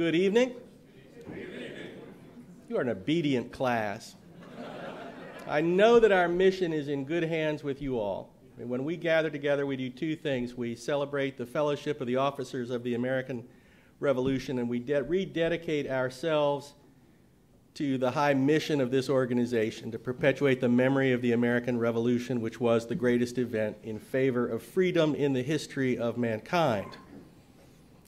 Good evening. You are an obedient class. I know that our mission is in good hands with you all. When we gather together, we do two things. We celebrate the fellowship of the officers of the American Revolution, and we de- rededicate ourselves to the high mission of this organization to perpetuate the memory of the American Revolution, which was the greatest event in favor of freedom in the history of mankind.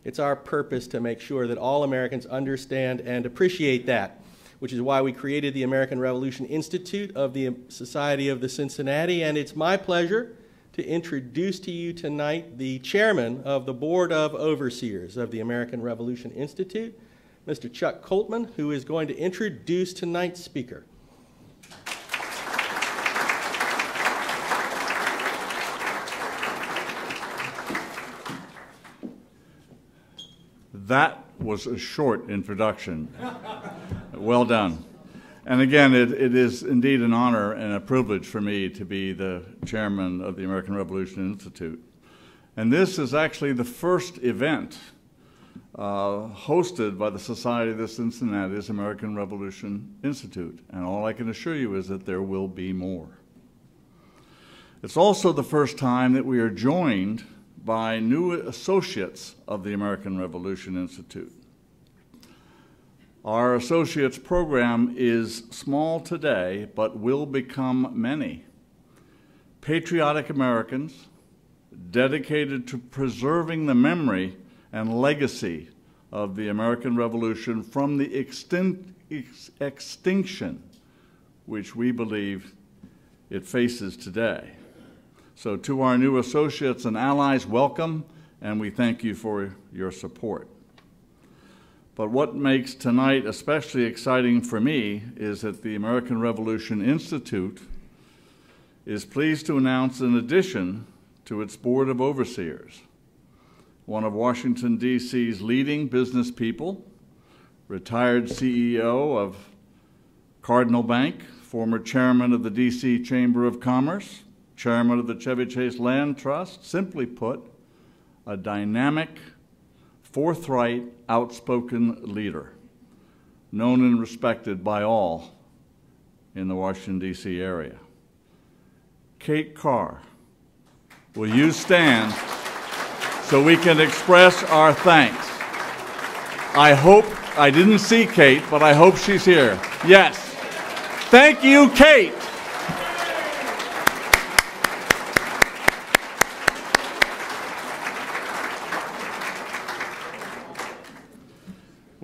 It's our purpose to make sure that all Americans understand and appreciate that, which is why we created the American Revolution Institute of the Society of the Cincinnati, and it's my pleasure to introduce to you tonight the chairman of the Board of Overseers of the American Revolution Institute, Mr. Chuck Coltman, who is going to introduce tonight's speaker. That was a short introduction. well done. And again, it, it is indeed an honor and a privilege for me to be the chairman of the American Revolution Institute. And this is actually the first event uh, hosted by the Society of the Cincinnati's American Revolution Institute. And all I can assure you is that there will be more. It's also the first time that we are joined by new associates of the American Revolution Institute. Our associates program is small today, but will become many. Patriotic Americans dedicated to preserving the memory and legacy of the American Revolution from the ex extinction which we believe it faces today. So, to our new associates and allies, welcome, and we thank you for your support. But what makes tonight especially exciting for me is that the American Revolution Institute is pleased to announce an addition to its Board of Overseers, one of Washington, D.C.'s leading business people, retired CEO of Cardinal Bank, former chairman of the D.C. Chamber of Commerce, chairman of the Chevy Chase Land Trust, simply put, a dynamic, forthright, outspoken leader, known and respected by all in the Washington, D.C. area. Kate Carr, will you stand so we can express our thanks? I hope, I didn't see Kate, but I hope she's here. Yes. Thank you, Kate.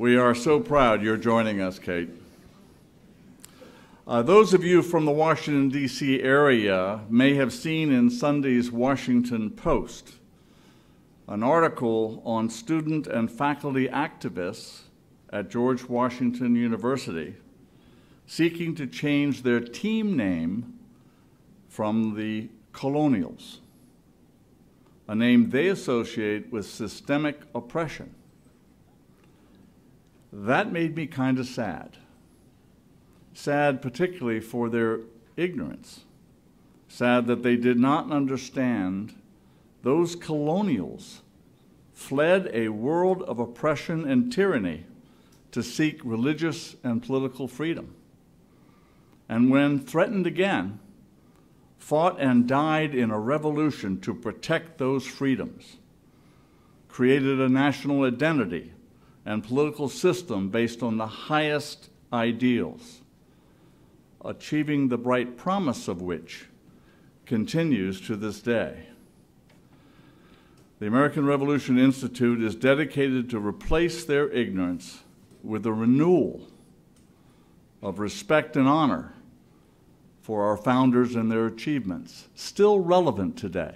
We are so proud you're joining us, Kate. Uh, those of you from the Washington, D.C. area may have seen in Sunday's Washington Post an article on student and faculty activists at George Washington University seeking to change their team name from the Colonials, a name they associate with systemic oppression. That made me kind of sad. Sad, particularly for their ignorance. Sad that they did not understand those colonials fled a world of oppression and tyranny to seek religious and political freedom. And when threatened again, fought and died in a revolution to protect those freedoms, created a national identity and political system based on the highest ideals, achieving the bright promise of which continues to this day. The American Revolution Institute is dedicated to replace their ignorance with a renewal of respect and honor for our founders and their achievements, still relevant today.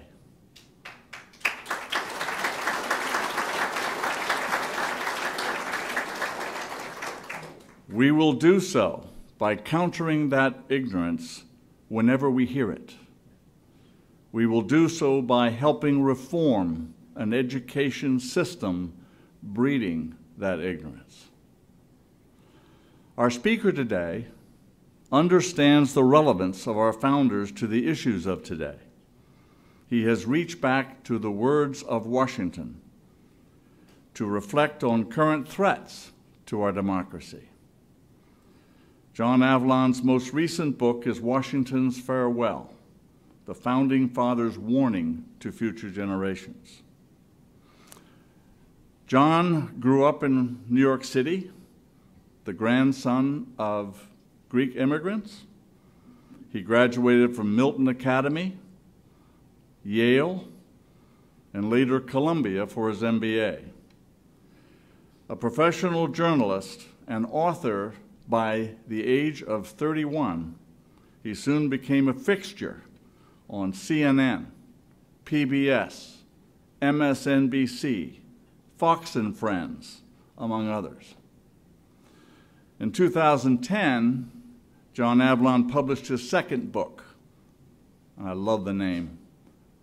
We will do so by countering that ignorance whenever we hear it. We will do so by helping reform an education system breeding that ignorance. Our speaker today understands the relevance of our founders to the issues of today. He has reached back to the words of Washington to reflect on current threats to our democracy. John Avlon's most recent book is Washington's Farewell The Founding Fathers' Warning to Future Generations. John grew up in New York City, the grandson of Greek immigrants. He graduated from Milton Academy, Yale, and later Columbia for his MBA. A professional journalist and author by the age of 31, he soon became a fixture on CNN, PBS, MSNBC, Fox and Friends, among others. In 2010, John Avlon published his second book. And I love the name,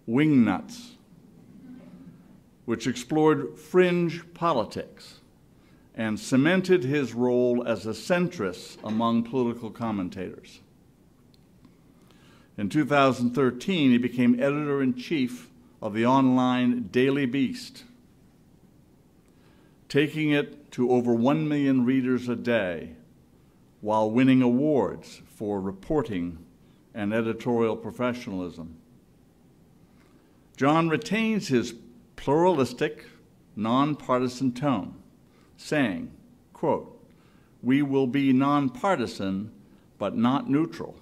Wingnuts, which explored fringe politics and cemented his role as a centrist among political commentators. In 2013, he became editor in chief of the online Daily Beast, taking it to over 1 million readers a day while winning awards for reporting and editorial professionalism. John retains his pluralistic, nonpartisan tone, saying, quote, we will be nonpartisan but not neutral.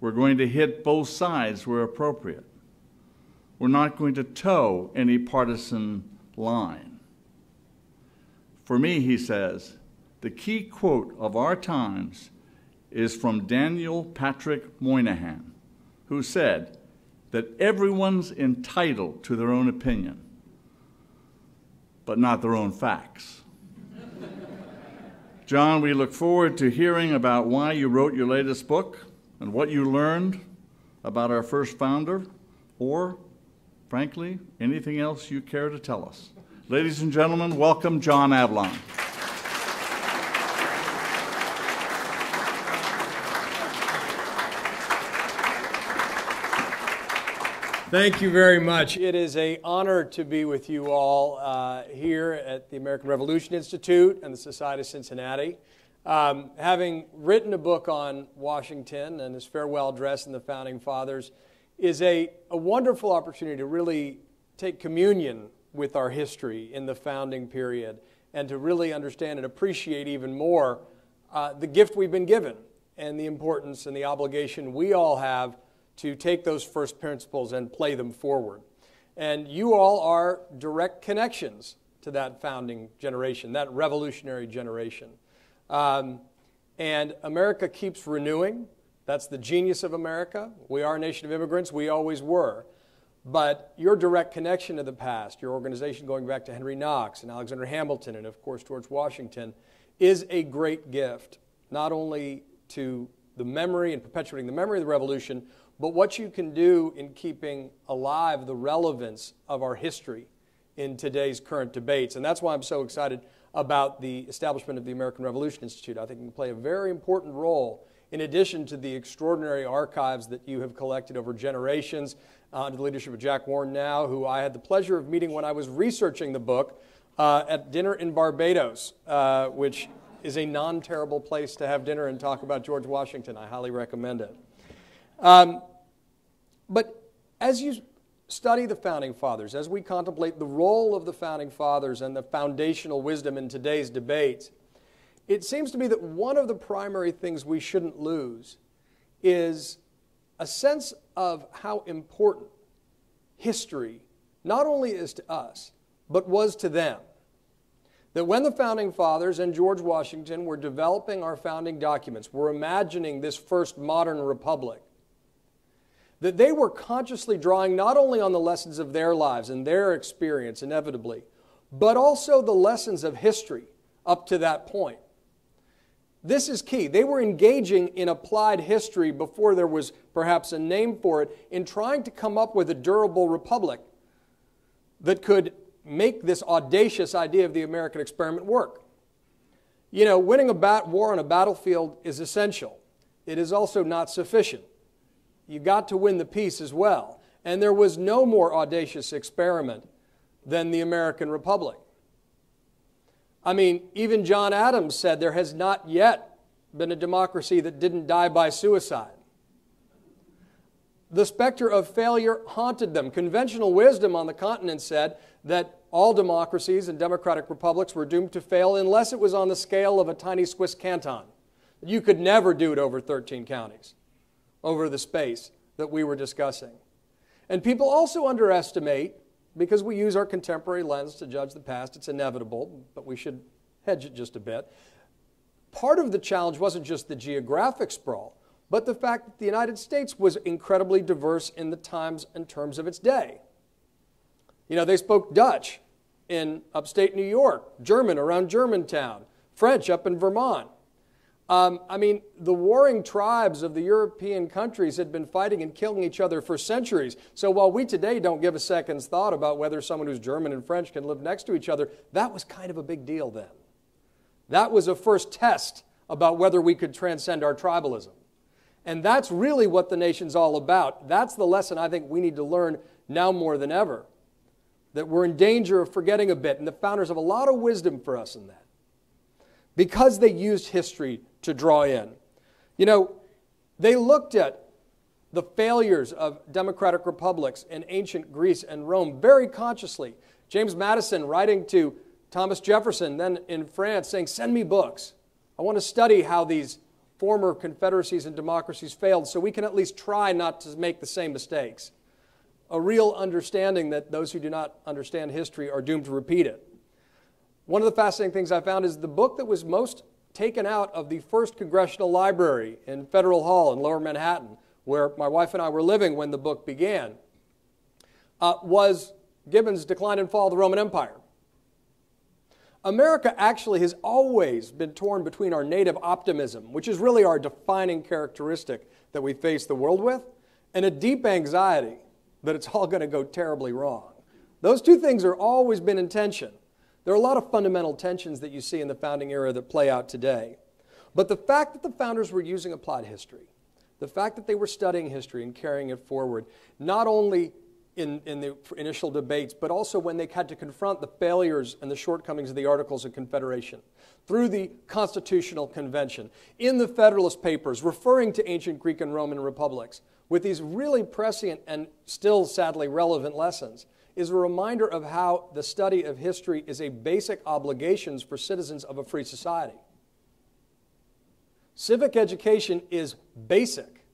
We're going to hit both sides where appropriate. We're not going to toe any partisan line. For me, he says, the key quote of our times is from Daniel Patrick Moynihan, who said that everyone's entitled to their own opinion, but not their own facts. John, we look forward to hearing about why you wrote your latest book and what you learned about our first founder, or, frankly, anything else you care to tell us. Ladies and gentlemen, welcome John Avlon. Thank you very much. It is an honor to be with you all uh, here at the American Revolution Institute and the Society of Cincinnati. Um, having written a book on Washington and his farewell address and the Founding Fathers is a, a wonderful opportunity to really take communion with our history in the founding period and to really understand and appreciate even more uh, the gift we've been given and the importance and the obligation we all have to take those first principles and play them forward. And you all are direct connections to that founding generation, that revolutionary generation. Um, and America keeps renewing. That's the genius of America. We are a nation of immigrants, we always were. But your direct connection to the past, your organization going back to Henry Knox and Alexander Hamilton and, of course, George Washington, is a great gift, not only to the memory and perpetuating the memory of the revolution, but what you can do in keeping alive the relevance of our history in today's current debates. And that's why I'm so excited about the establishment of the American Revolution Institute. I think it can play a very important role in addition to the extraordinary archives that you have collected over generations uh, under the leadership of Jack Warren now, who I had the pleasure of meeting when I was researching the book uh, at dinner in Barbados, uh, which is a non terrible place to have dinner and talk about George Washington. I highly recommend it. Um, but as you study the founding fathers, as we contemplate the role of the founding fathers and the foundational wisdom in today's debate, it seems to me that one of the primary things we shouldn't lose is a sense of how important history not only is to us, but was to them. That when the founding fathers and George Washington were developing our founding documents, were imagining this first modern republic, that they were consciously drawing not only on the lessons of their lives and their experience, inevitably, but also the lessons of history up to that point. This is key. They were engaging in applied history before there was perhaps a name for it in trying to come up with a durable republic that could make this audacious idea of the American experiment work. You know, winning a bat- war on a battlefield is essential. It is also not sufficient. You got to win the peace as well. And there was no more audacious experiment than the American Republic. I mean, even John Adams said there has not yet been a democracy that didn't die by suicide. The specter of failure haunted them. Conventional wisdom on the continent said that all democracies and democratic republics were doomed to fail unless it was on the scale of a tiny Swiss canton. You could never do it over 13 counties, over the space that we were discussing. And people also underestimate, because we use our contemporary lens to judge the past, it's inevitable, but we should hedge it just a bit. Part of the challenge wasn't just the geographic sprawl, but the fact that the United States was incredibly diverse in the times and terms of its day. You know, they spoke Dutch in upstate New York, German around Germantown, French up in Vermont. Um, I mean, the warring tribes of the European countries had been fighting and killing each other for centuries. So while we today don't give a second's thought about whether someone who's German and French can live next to each other, that was kind of a big deal then. That was a first test about whether we could transcend our tribalism. And that's really what the nation's all about. That's the lesson I think we need to learn now more than ever that we're in danger of forgetting a bit. And the founders have a lot of wisdom for us in that because they used history to draw in. You know, they looked at the failures of democratic republics in ancient Greece and Rome very consciously. James Madison writing to Thomas Jefferson, then in France, saying, Send me books. I want to study how these former confederacies and democracies failed so we can at least try not to make the same mistakes a real understanding that those who do not understand history are doomed to repeat it. One of the fascinating things I found is the book that was most taken out of the first congressional library in Federal Hall in lower Manhattan, where my wife and I were living when the book began, uh, was Gibbon's Decline and Fall of the Roman Empire. America actually has always been torn between our native optimism, which is really our defining characteristic that we face the world with, and a deep anxiety that it's all going to go terribly wrong. Those two things have always been in tension. There are a lot of fundamental tensions that you see in the founding era that play out today. But the fact that the founders were using applied history, the fact that they were studying history and carrying it forward, not only in, in the initial debates, but also when they had to confront the failures and the shortcomings of the Articles of Confederation, through the Constitutional Convention, in the Federalist Papers, referring to ancient Greek and Roman republics, with these really prescient and still sadly relevant lessons is a reminder of how the study of history is a basic obligation for citizens of a free society. Civic education is basic.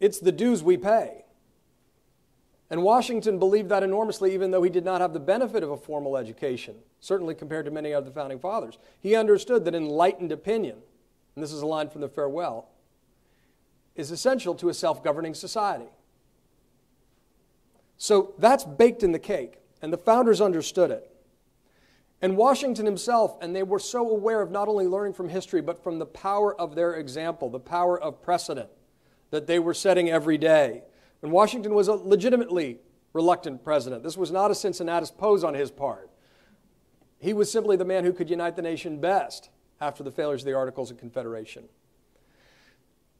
It's the dues we pay. And Washington believed that enormously, even though he did not have the benefit of a formal education, certainly compared to many of the founding fathers. He understood that enlightened opinion, and this is a line from the farewell, is essential to a self governing society. So that's baked in the cake, and the founders understood it. And Washington himself, and they were so aware of not only learning from history, but from the power of their example, the power of precedent that they were setting every day. And Washington was a legitimately reluctant president. This was not a Cincinnatus pose on his part. He was simply the man who could unite the nation best after the failures of the Articles of Confederation.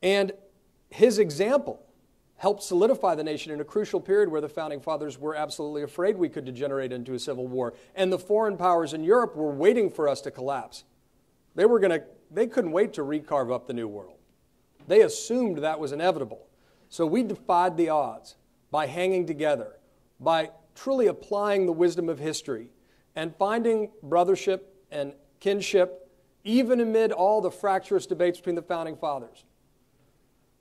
And his example helped solidify the nation in a crucial period where the founding fathers were absolutely afraid we could degenerate into a civil war. And the foreign powers in Europe were waiting for us to collapse. They, were gonna, they couldn't wait to recarve up the New World. They assumed that was inevitable. So we defied the odds by hanging together, by truly applying the wisdom of history and finding brothership and kinship even amid all the fractious debates between the founding fathers.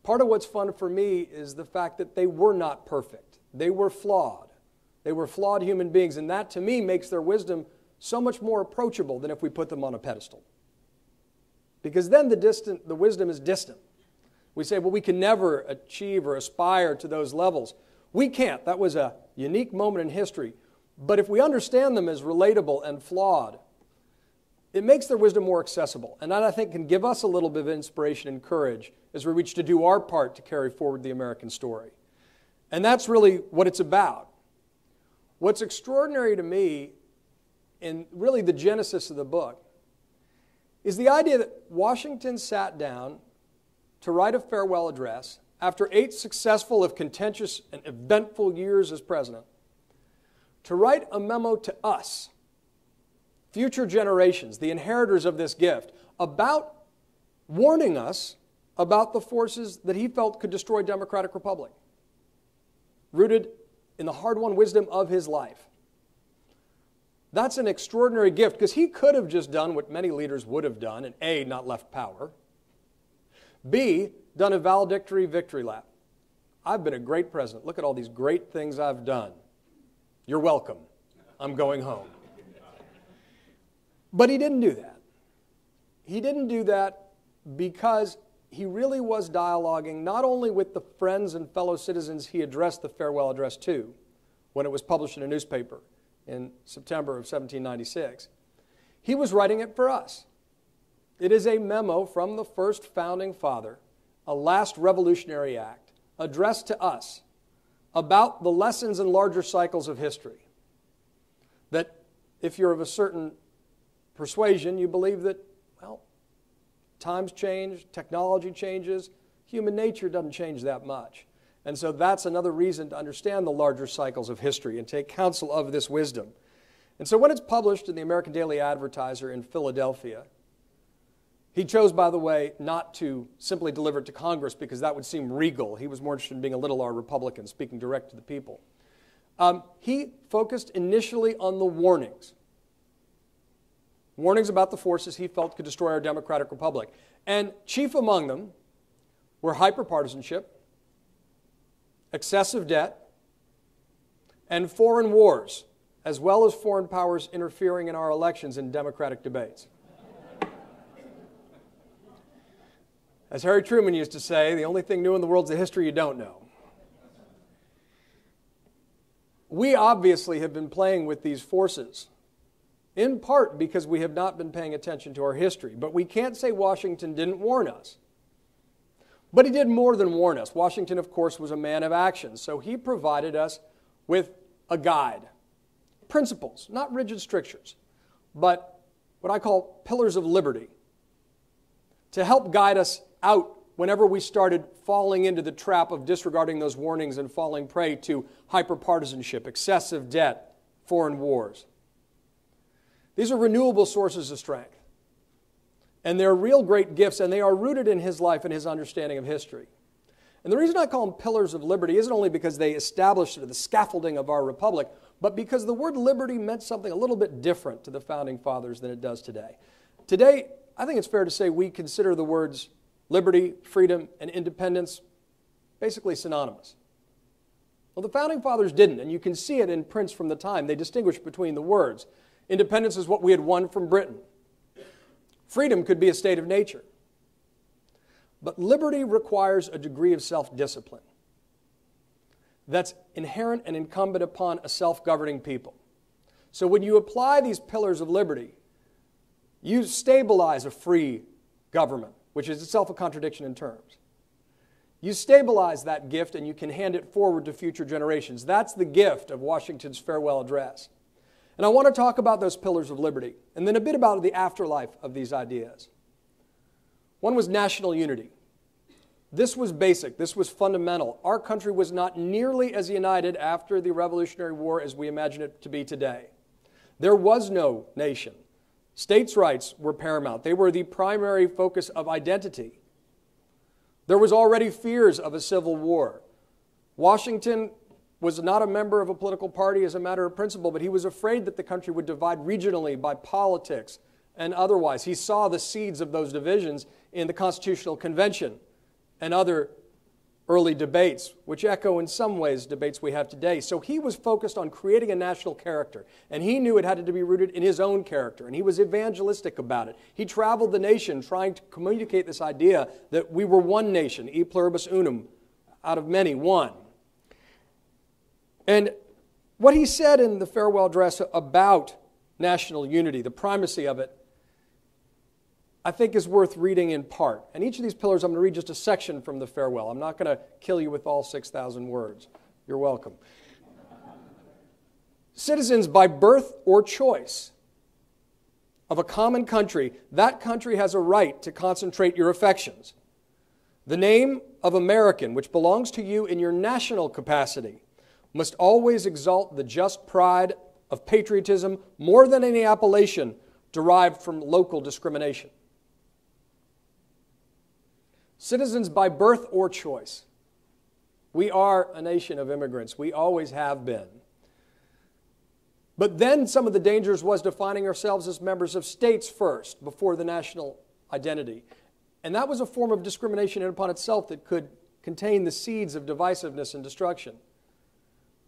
Part of what's fun for me is the fact that they were not perfect. They were flawed. They were flawed human beings, and that to me makes their wisdom so much more approachable than if we put them on a pedestal. Because then the, distant, the wisdom is distant. We say, well, we can never achieve or aspire to those levels. We can't. That was a unique moment in history. But if we understand them as relatable and flawed, it makes their wisdom more accessible. And that, I think, can give us a little bit of inspiration and courage as we reach to do our part to carry forward the American story. And that's really what it's about. What's extraordinary to me, in really the genesis of the book, is the idea that Washington sat down to write a farewell address after eight successful, if contentious, and eventful years as president, to write a memo to us, future generations, the inheritors of this gift, about warning us about the forces that he felt could destroy Democratic Republic, rooted in the hard won wisdom of his life. That's an extraordinary gift because he could have just done what many leaders would have done and A, not left power, B, done a valedictory victory lap. I've been a great president. Look at all these great things I've done. You're welcome. I'm going home. But he didn't do that. He didn't do that because he really was dialoguing not only with the friends and fellow citizens he addressed the farewell address to when it was published in a newspaper in September of 1796, he was writing it for us. It is a memo from the first founding father, a last revolutionary act, addressed to us about the lessons and larger cycles of history. That if you're of a certain persuasion, you believe that well, Times change, technology changes, human nature doesn't change that much. And so that's another reason to understand the larger cycles of history and take counsel of this wisdom. And so when it's published in the American Daily Advertiser in Philadelphia, he chose, by the way, not to simply deliver it to Congress because that would seem regal. He was more interested in being a little R Republican, speaking direct to the people. Um, he focused initially on the warnings warnings about the forces he felt could destroy our democratic republic. And chief among them were hyperpartisanship, excessive debt, and foreign wars, as well as foreign powers interfering in our elections and democratic debates. As Harry Truman used to say, the only thing new in the world is the history you don't know. We obviously have been playing with these forces in part because we have not been paying attention to our history. But we can't say Washington didn't warn us. But he did more than warn us. Washington, of course, was a man of action, so he provided us with a guide, principles, not rigid strictures, but what I call pillars of liberty, to help guide us out whenever we started falling into the trap of disregarding those warnings and falling prey to hyperpartisanship, excessive debt, foreign wars. These are renewable sources of strength. And they're real great gifts, and they are rooted in his life and his understanding of history. And the reason I call them pillars of liberty isn't only because they established the scaffolding of our republic, but because the word liberty meant something a little bit different to the founding fathers than it does today. Today, I think it's fair to say we consider the words liberty, freedom, and independence basically synonymous. Well, the founding fathers didn't, and you can see it in prints from the time. They distinguished between the words. Independence is what we had won from Britain. Freedom could be a state of nature. But liberty requires a degree of self discipline that's inherent and incumbent upon a self governing people. So when you apply these pillars of liberty, you stabilize a free government, which is itself a contradiction in terms. You stabilize that gift and you can hand it forward to future generations. That's the gift of Washington's farewell address. And I want to talk about those pillars of liberty and then a bit about the afterlife of these ideas. One was national unity. This was basic, this was fundamental. Our country was not nearly as united after the Revolutionary War as we imagine it to be today. There was no nation. States' rights were paramount, they were the primary focus of identity. There was already fears of a civil war. Washington was not a member of a political party as a matter of principle, but he was afraid that the country would divide regionally by politics and otherwise. He saw the seeds of those divisions in the Constitutional Convention and other early debates, which echo in some ways debates we have today. So he was focused on creating a national character, and he knew it had to be rooted in his own character, and he was evangelistic about it. He traveled the nation trying to communicate this idea that we were one nation, e pluribus unum, out of many, one. And what he said in the farewell address about national unity, the primacy of it, I think is worth reading in part. And each of these pillars, I'm going to read just a section from the farewell. I'm not going to kill you with all 6,000 words. You're welcome. Citizens by birth or choice of a common country, that country has a right to concentrate your affections. The name of American, which belongs to you in your national capacity, must always exalt the just pride of patriotism more than any appellation derived from local discrimination. Citizens by birth or choice. We are a nation of immigrants. We always have been. But then some of the dangers was defining ourselves as members of states first before the national identity. And that was a form of discrimination in upon itself that could contain the seeds of divisiveness and destruction.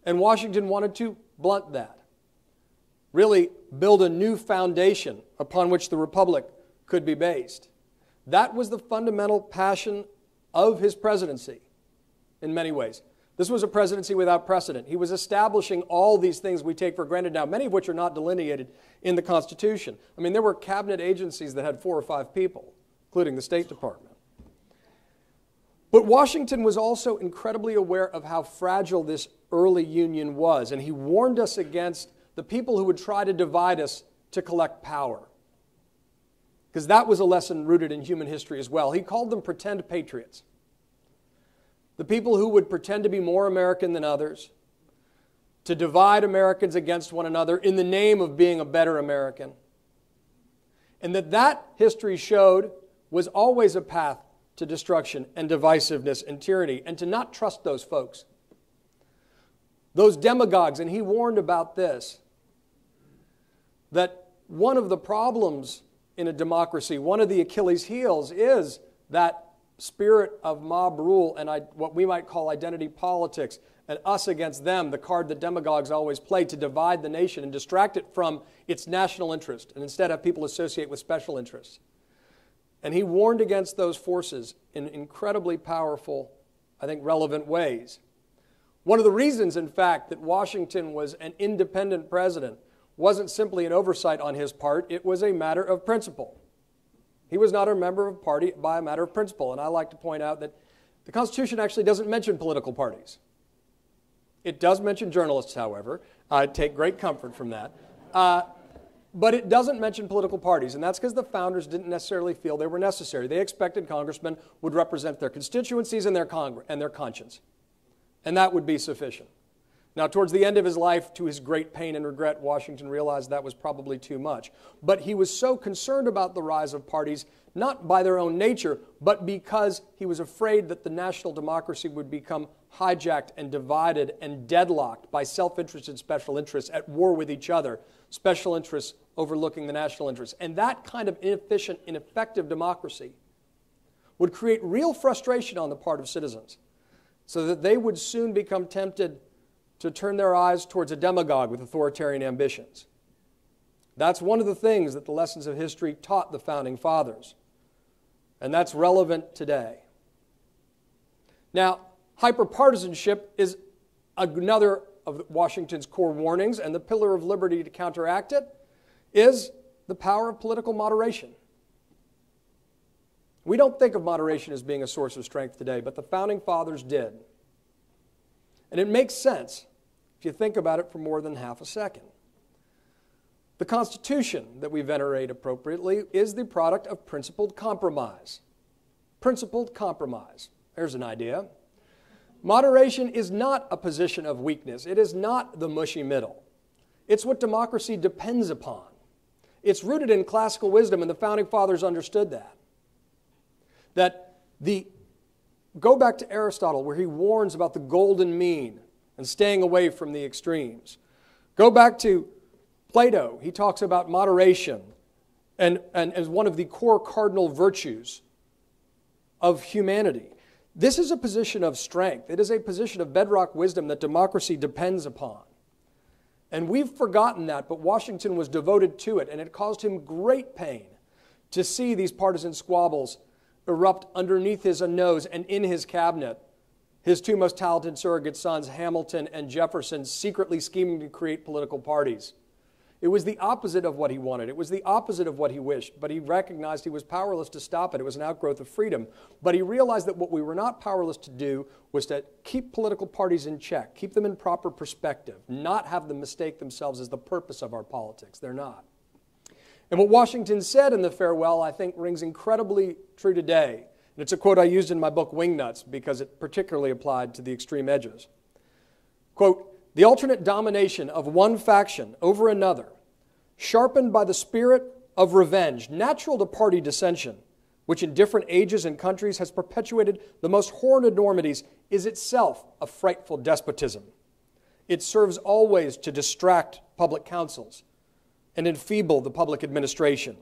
And Washington wanted to blunt that, really build a new foundation upon which the Republic could be based. That was the fundamental passion of his presidency in many ways. This was a presidency without precedent. He was establishing all these things we take for granted now, many of which are not delineated in the Constitution. I mean, there were cabinet agencies that had four or five people, including the State Department. But Washington was also incredibly aware of how fragile this early union was, and he warned us against the people who would try to divide us to collect power. Because that was a lesson rooted in human history as well. He called them pretend patriots the people who would pretend to be more American than others, to divide Americans against one another in the name of being a better American. And that that history showed was always a path to destruction and divisiveness and tyranny, and to not trust those folks. Those demagogues, and he warned about this that one of the problems in a democracy, one of the Achilles' heels, is that spirit of mob rule and what we might call identity politics, and us against them, the card that demagogues always play to divide the nation and distract it from its national interest, and instead have people associate with special interests. And he warned against those forces in incredibly powerful, I think, relevant ways. One of the reasons, in fact, that Washington was an independent president wasn't simply an oversight on his part, it was a matter of principle. He was not a member of a party by a matter of principle. And I like to point out that the Constitution actually doesn't mention political parties. It does mention journalists, however. I take great comfort from that. Uh, but it doesn't mention political parties, and that's because the founders didn't necessarily feel they were necessary. They expected congressmen would represent their constituencies and their, congr- and their conscience, and that would be sufficient. Now, towards the end of his life, to his great pain and regret, Washington realized that was probably too much. But he was so concerned about the rise of parties, not by their own nature, but because he was afraid that the national democracy would become hijacked and divided and deadlocked by self interested special interests at war with each other, special interests overlooking the national interest. And that kind of inefficient, ineffective democracy would create real frustration on the part of citizens so that they would soon become tempted to turn their eyes towards a demagogue with authoritarian ambitions. That's one of the things that the lessons of history taught the founding fathers. And that's relevant today. Now, hyperpartisanship is another of Washington's core warnings, and the pillar of liberty to counteract it is the power of political moderation. We don't think of moderation as being a source of strength today, but the founding fathers did. And it makes sense if you think about it for more than half a second. The Constitution that we venerate appropriately is the product of principled compromise. Principled compromise. There's an idea. Moderation is not a position of weakness, it is not the mushy middle. It's what democracy depends upon. It's rooted in classical wisdom, and the founding fathers understood that. That the Go back to Aristotle, where he warns about the golden mean and staying away from the extremes. Go back to Plato. He talks about moderation and, and as one of the core cardinal virtues of humanity. This is a position of strength. It is a position of bedrock wisdom that democracy depends upon. And we've forgotten that, but Washington was devoted to it, and it caused him great pain to see these partisan squabbles erupt underneath his nose and in his cabinet. His two most talented surrogate sons, Hamilton and Jefferson, secretly scheming to create political parties. It was the opposite of what he wanted. It was the opposite of what he wished, but he recognized he was powerless to stop it. It was an outgrowth of freedom. But he realized that what we were not powerless to do was to keep political parties in check, keep them in proper perspective, not have them mistake themselves as the purpose of our politics. They're not. And what Washington said in the farewell, I think, rings incredibly true today. And it's a quote I used in my book, Wingnuts, because it particularly applied to the extreme edges. Quote, The alternate domination of one faction over another, sharpened by the spirit of revenge, natural to party dissension, which in different ages and countries has perpetuated the most horrid enormities, is itself a frightful despotism. It serves always to distract public councils and enfeeble the public administration.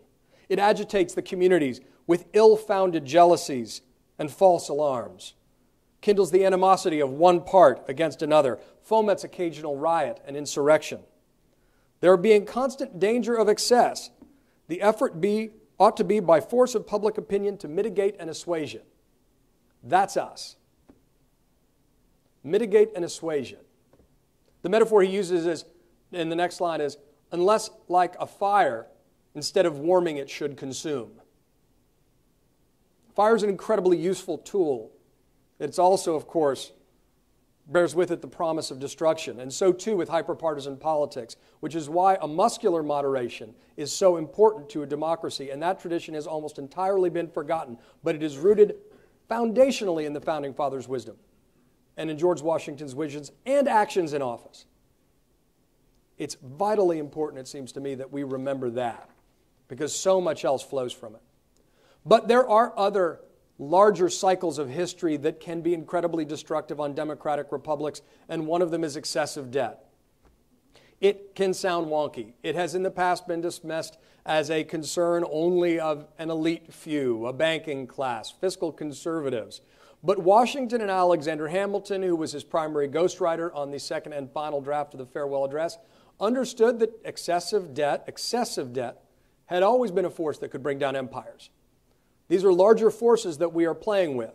It agitates the communities with ill founded jealousies and false alarms, kindles the animosity of one part against another, foments occasional riot and insurrection. There being constant danger of excess, the effort be, ought to be by force of public opinion to mitigate and assuage it. That's us. Mitigate and assuage it. The metaphor he uses is in the next line is unless like a fire, instead of warming it should consume. Fire is an incredibly useful tool. It's also, of course, bears with it the promise of destruction. And so too with hyperpartisan politics, which is why a muscular moderation is so important to a democracy. And that tradition has almost entirely been forgotten, but it is rooted foundationally in the Founding Fathers' wisdom and in George Washington's visions and actions in office. It's vitally important, it seems to me, that we remember that because so much else flows from it. But there are other larger cycles of history that can be incredibly destructive on democratic republics, and one of them is excessive debt. It can sound wonky. It has in the past been dismissed as a concern only of an elite few, a banking class, fiscal conservatives. But Washington and Alexander Hamilton, who was his primary ghostwriter on the second and final draft of the farewell address, understood that excessive debt, excessive debt, had always been a force that could bring down empires. These are larger forces that we are playing with.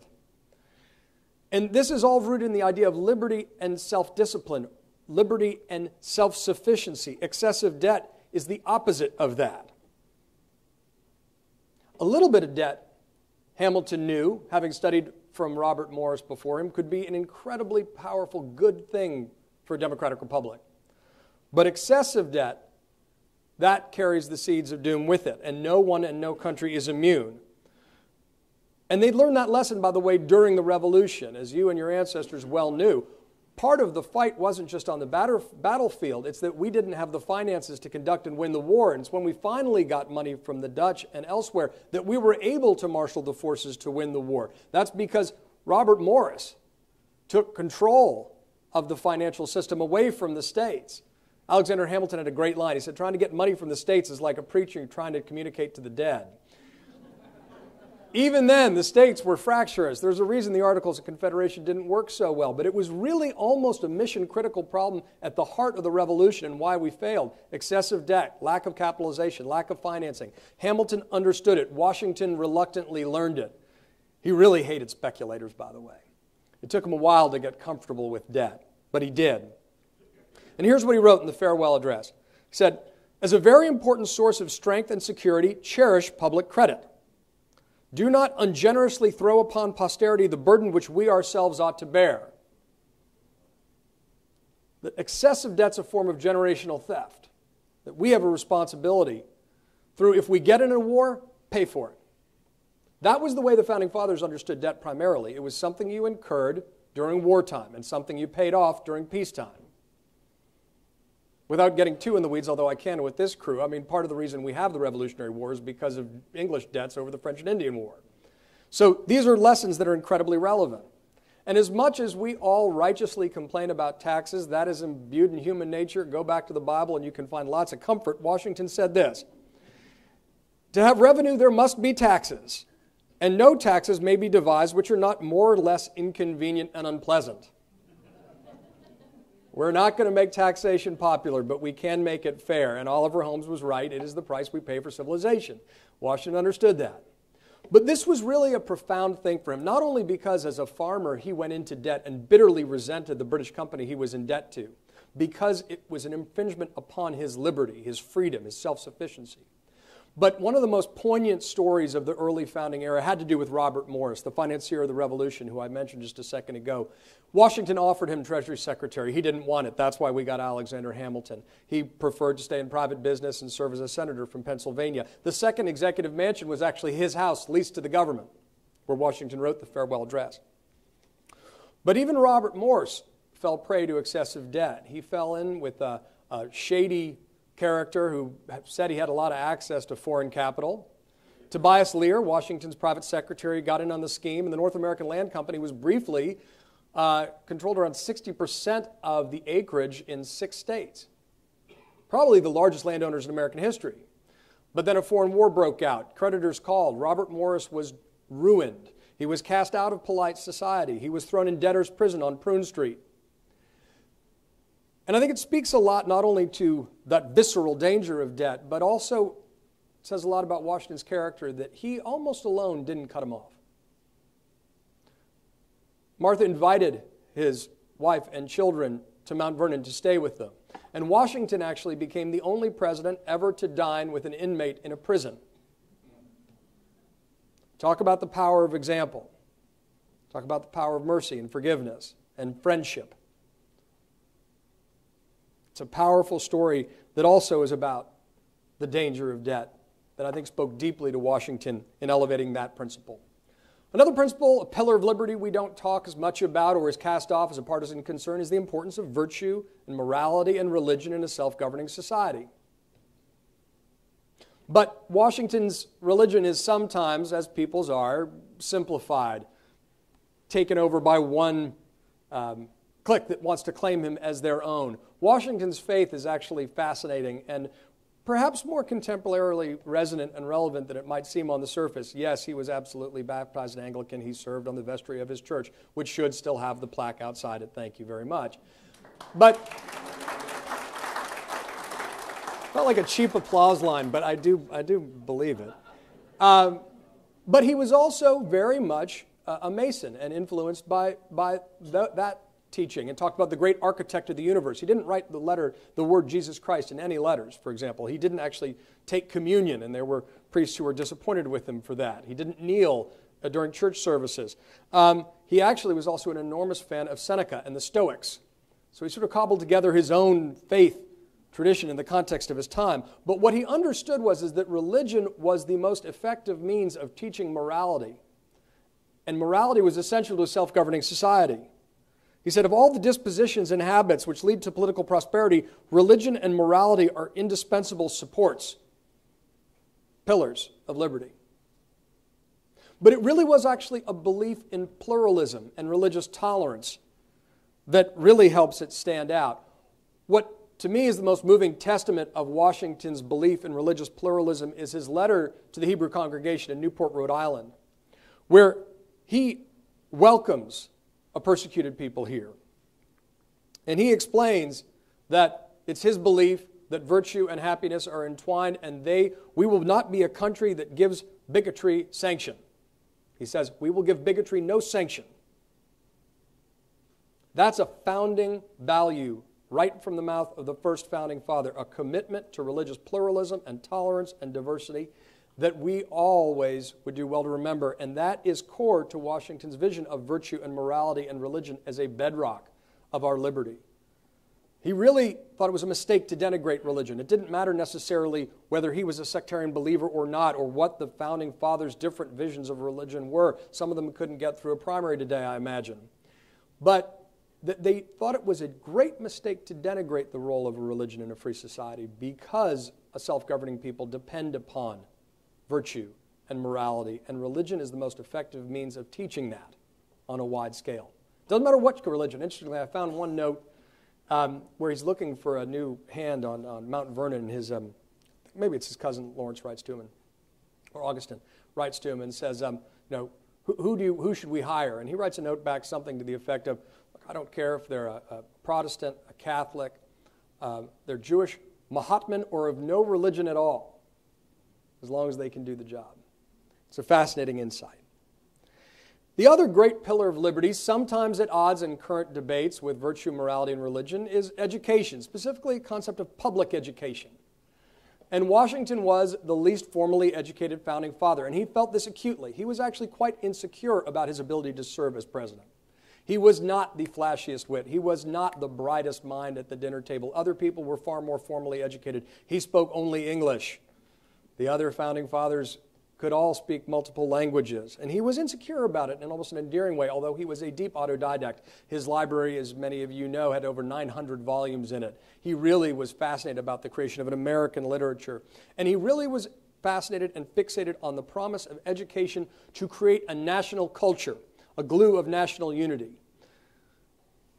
And this is all rooted in the idea of liberty and self discipline, liberty and self sufficiency. Excessive debt is the opposite of that. A little bit of debt, Hamilton knew, having studied from Robert Morris before him, could be an incredibly powerful, good thing for a democratic republic. But excessive debt, that carries the seeds of doom with it, and no one and no country is immune. And they learned that lesson, by the way, during the revolution, as you and your ancestors well knew. Part of the fight wasn't just on the battlefield, it's that we didn't have the finances to conduct and win the war. And it's when we finally got money from the Dutch and elsewhere that we were able to marshal the forces to win the war. That's because Robert Morris took control of the financial system away from the states. Alexander Hamilton had a great line. He said, Trying to get money from the states is like a preacher trying to communicate to the dead. Even then, the states were fractious. There's a reason the Articles of Confederation didn't work so well, but it was really almost a mission critical problem at the heart of the revolution and why we failed. Excessive debt, lack of capitalization, lack of financing. Hamilton understood it. Washington reluctantly learned it. He really hated speculators, by the way. It took him a while to get comfortable with debt, but he did. And here's what he wrote in the farewell address He said, As a very important source of strength and security, cherish public credit. Do not ungenerously throw upon posterity the burden which we ourselves ought to bear. That excessive debt's a form of generational theft. That we have a responsibility through, if we get in a war, pay for it. That was the way the founding fathers understood debt primarily. It was something you incurred during wartime and something you paid off during peacetime. Without getting too in the weeds, although I can with this crew, I mean, part of the reason we have the Revolutionary War is because of English debts over the French and Indian War. So these are lessons that are incredibly relevant. And as much as we all righteously complain about taxes, that is imbued in human nature. Go back to the Bible and you can find lots of comfort. Washington said this To have revenue, there must be taxes, and no taxes may be devised which are not more or less inconvenient and unpleasant. We're not going to make taxation popular, but we can make it fair. And Oliver Holmes was right. It is the price we pay for civilization. Washington understood that. But this was really a profound thing for him, not only because as a farmer he went into debt and bitterly resented the British company he was in debt to, because it was an infringement upon his liberty, his freedom, his self sufficiency. But one of the most poignant stories of the early founding era had to do with Robert Morris, the financier of the Revolution, who I mentioned just a second ago. Washington offered him Treasury Secretary. He didn't want it. That's why we got Alexander Hamilton. He preferred to stay in private business and serve as a senator from Pennsylvania. The second executive mansion was actually his house, leased to the government, where Washington wrote the farewell address. But even Robert Morris fell prey to excessive debt. He fell in with a, a shady character who said he had a lot of access to foreign capital. Tobias Lear, Washington's private secretary, got in on the scheme, and the North American Land Company was briefly uh, controlled around 60% of the acreage in six states. Probably the largest landowners in American history. But then a foreign war broke out. Creditors called. Robert Morris was ruined. He was cast out of polite society. He was thrown in debtor's prison on Prune Street. And I think it speaks a lot not only to that visceral danger of debt, but also says a lot about Washington's character that he almost alone didn't cut him off. Martha invited his wife and children to Mount Vernon to stay with them. And Washington actually became the only president ever to dine with an inmate in a prison. Talk about the power of example. Talk about the power of mercy and forgiveness and friendship. It's a powerful story that also is about the danger of debt that I think spoke deeply to Washington in elevating that principle. Another principle, a pillar of liberty we don't talk as much about or is cast off as a partisan concern, is the importance of virtue and morality and religion in a self governing society. But Washington's religion is sometimes, as people's are, simplified, taken over by one um, clique that wants to claim him as their own. Washington's faith is actually fascinating and perhaps more contemporarily resonant and relevant than it might seem on the surface. Yes, he was absolutely baptized an Anglican. He served on the vestry of his church, which should still have the plaque outside it. Thank you very much. But not like a cheap applause line, but I do, I do believe it. Um, but he was also very much a Mason and influenced by, by that teaching and talked about the great architect of the universe. He didn't write the letter, the word Jesus Christ in any letters, for example. He didn't actually take communion, and there were priests who were disappointed with him for that. He didn't kneel uh, during church services. Um, he actually was also an enormous fan of Seneca and the Stoics. So he sort of cobbled together his own faith tradition in the context of his time. But what he understood was is that religion was the most effective means of teaching morality. And morality was essential to a self governing society. He said, of all the dispositions and habits which lead to political prosperity, religion and morality are indispensable supports, pillars of liberty. But it really was actually a belief in pluralism and religious tolerance that really helps it stand out. What to me is the most moving testament of Washington's belief in religious pluralism is his letter to the Hebrew congregation in Newport, Rhode Island, where he welcomes a persecuted people here. And he explains that it's his belief that virtue and happiness are entwined and they we will not be a country that gives bigotry sanction. He says, "We will give bigotry no sanction." That's a founding value right from the mouth of the first founding father, a commitment to religious pluralism and tolerance and diversity that we always would do well to remember. And that is core to Washington's vision of virtue and morality and religion as a bedrock of our liberty. He really thought it was a mistake to denigrate religion. It didn't matter necessarily whether he was a sectarian believer or not, or what the founding fathers' different visions of religion were. Some of them couldn't get through a primary today, I imagine. But they thought it was a great mistake to denigrate the role of a religion in a free society because a self governing people depend upon virtue and morality, and religion is the most effective means of teaching that on a wide scale. Doesn't matter what religion. Interestingly, I found one note um, where he's looking for a new hand on, on Mount Vernon, and his um, maybe it's his cousin Lawrence writes to him, and, or Augustine writes to him and says, um, you know, who, who, do you, who should we hire? And he writes a note back something to the effect of, I don't care if they're a, a Protestant, a Catholic, uh, they're Jewish, Mahometan, or of no religion at all as long as they can do the job. It's a fascinating insight. The other great pillar of liberty, sometimes at odds in current debates with virtue, morality, and religion, is education, specifically the concept of public education. And Washington was the least formally educated founding father, and he felt this acutely. He was actually quite insecure about his ability to serve as president. He was not the flashiest wit. He was not the brightest mind at the dinner table. Other people were far more formally educated. He spoke only English. The other founding fathers could all speak multiple languages. And he was insecure about it in almost an endearing way, although he was a deep autodidact. His library, as many of you know, had over 900 volumes in it. He really was fascinated about the creation of an American literature. And he really was fascinated and fixated on the promise of education to create a national culture, a glue of national unity.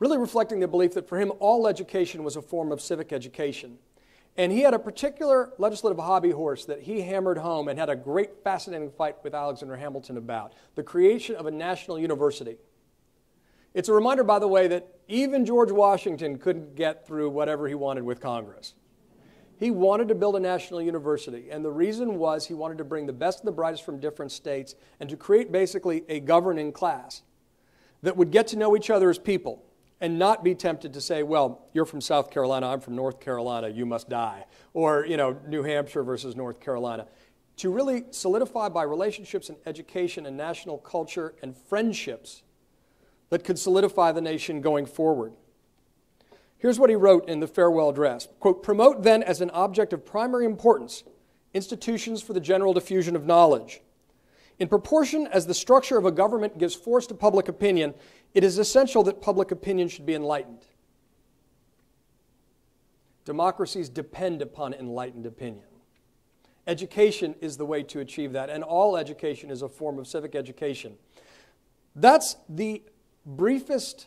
Really reflecting the belief that for him, all education was a form of civic education. And he had a particular legislative hobby horse that he hammered home and had a great, fascinating fight with Alexander Hamilton about the creation of a national university. It's a reminder, by the way, that even George Washington couldn't get through whatever he wanted with Congress. He wanted to build a national university, and the reason was he wanted to bring the best and the brightest from different states and to create basically a governing class that would get to know each other as people and not be tempted to say, well, you're from South Carolina, I'm from North Carolina, you must die. Or, you know, New Hampshire versus North Carolina. To really solidify by relationships and education and national culture and friendships that could solidify the nation going forward. Here's what he wrote in the farewell address quote, Promote then as an object of primary importance institutions for the general diffusion of knowledge. In proportion as the structure of a government gives force to public opinion, it is essential that public opinion should be enlightened. Democracies depend upon enlightened opinion. Education is the way to achieve that, and all education is a form of civic education. That's the briefest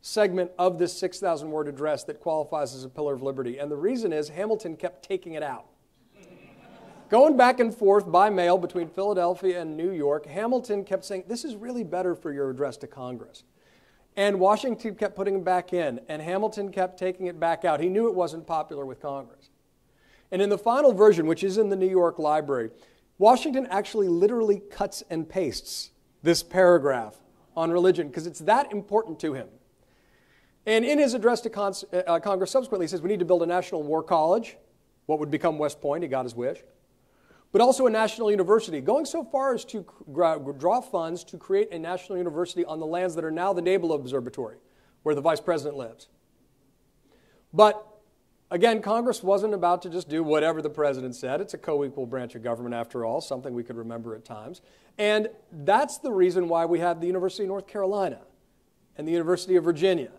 segment of this 6,000 word address that qualifies as a pillar of liberty. And the reason is Hamilton kept taking it out. Going back and forth by mail between Philadelphia and New York, Hamilton kept saying, This is really better for your address to Congress. And Washington kept putting it back in, and Hamilton kept taking it back out. He knew it wasn't popular with Congress. And in the final version, which is in the New York Library, Washington actually literally cuts and pastes this paragraph on religion because it's that important to him. And in his address to uh, Congress subsequently, he says we need to build a national war college, what would become West Point. He got his wish but also a national university, going so far as to draw funds to create a national university on the lands that are now the Naval Observatory, where the vice president lives. But again, Congress wasn't about to just do whatever the president said. It's a co equal branch of government, after all, something we could remember at times. And that's the reason why we have the University of North Carolina and the University of Virginia,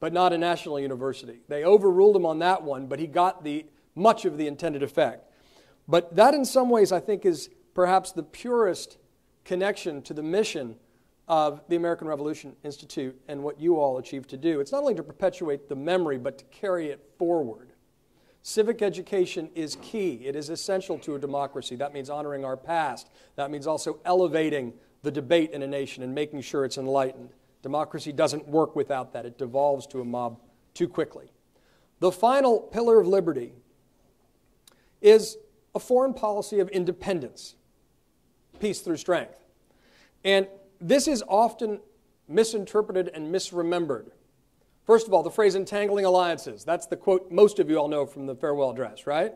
but not a national university. They overruled him on that one, but he got the, much of the intended effect. But that, in some ways, I think is perhaps the purest connection to the mission of the American Revolution Institute and what you all achieved to do. It's not only to perpetuate the memory, but to carry it forward. Civic education is key. It is essential to a democracy. That means honoring our past. That means also elevating the debate in a nation and making sure it's enlightened. Democracy doesn't work without that, it devolves to a mob too quickly. The final pillar of liberty is a foreign policy of independence, peace through strength. And this is often misinterpreted and misremembered. First of all, the phrase entangling alliances. That's the quote most of you all know from the farewell address, right?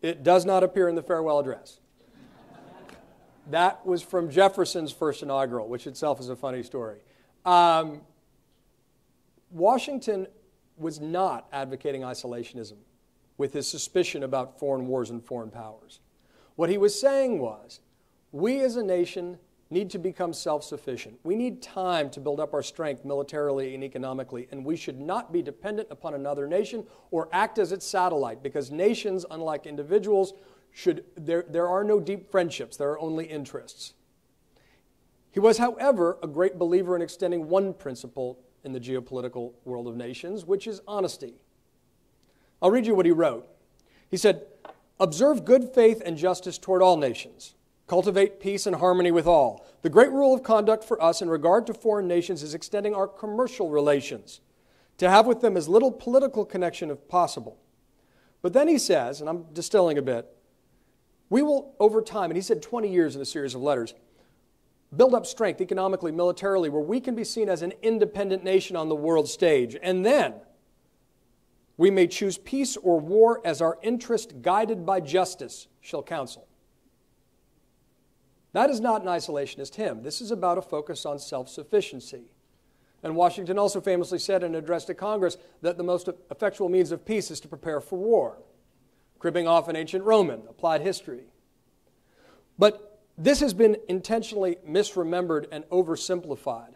It does not appear in the farewell address. that was from Jefferson's first inaugural, which itself is a funny story. Um, Washington was not advocating isolationism with his suspicion about foreign wars and foreign powers. What he was saying was, we as a nation need to become self sufficient. We need time to build up our strength militarily and economically, and we should not be dependent upon another nation or act as its satellite because nations, unlike individuals, should, there, there are no deep friendships, there are only interests. He was, however, a great believer in extending one principle in the geopolitical world of nations, which is honesty. I'll read you what he wrote. He said, Observe good faith and justice toward all nations. Cultivate peace and harmony with all. The great rule of conduct for us in regard to foreign nations is extending our commercial relations, to have with them as little political connection as possible. But then he says, and I'm distilling a bit, we will, over time, and he said 20 years in a series of letters, build up strength economically, militarily, where we can be seen as an independent nation on the world stage. And then, we may choose peace or war as our interest, guided by justice, shall counsel. That is not an isolationist hymn. This is about a focus on self sufficiency. And Washington also famously said in an address to Congress that the most effectual means of peace is to prepare for war, cribbing off an ancient Roman, applied history. But this has been intentionally misremembered and oversimplified.